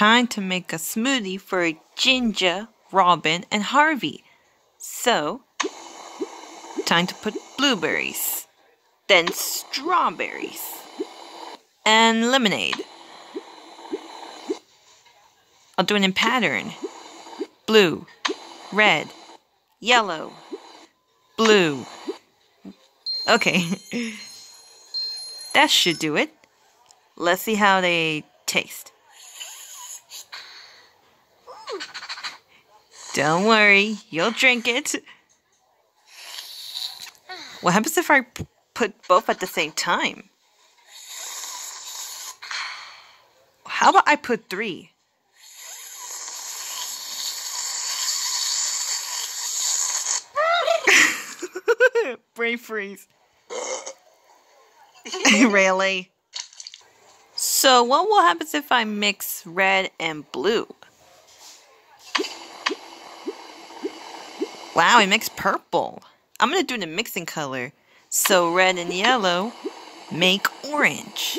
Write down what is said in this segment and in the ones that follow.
Time to make a smoothie for Ginger, Robin, and Harvey. So, time to put blueberries, then strawberries, and lemonade. I'll do it in pattern blue, red, yellow, blue. Okay, that should do it. Let's see how they taste. Don't worry, you'll drink it. What happens if I put both at the same time? How about I put three? Brain freeze. really? So, what will happen if I mix red and blue? Wow, it makes purple. I'm gonna do the mixing color. So, red and yellow make orange.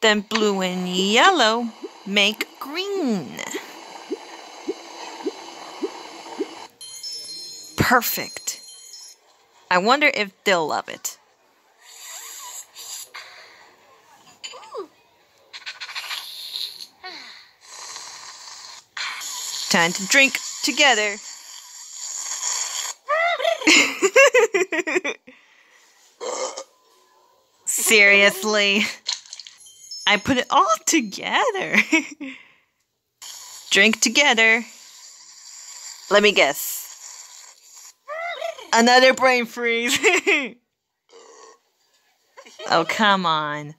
Then, blue and yellow make green. Perfect. I wonder if they'll love it. Time to drink together. Seriously? I put it all together. Drink together. Let me guess. Another brain freeze. oh, come on.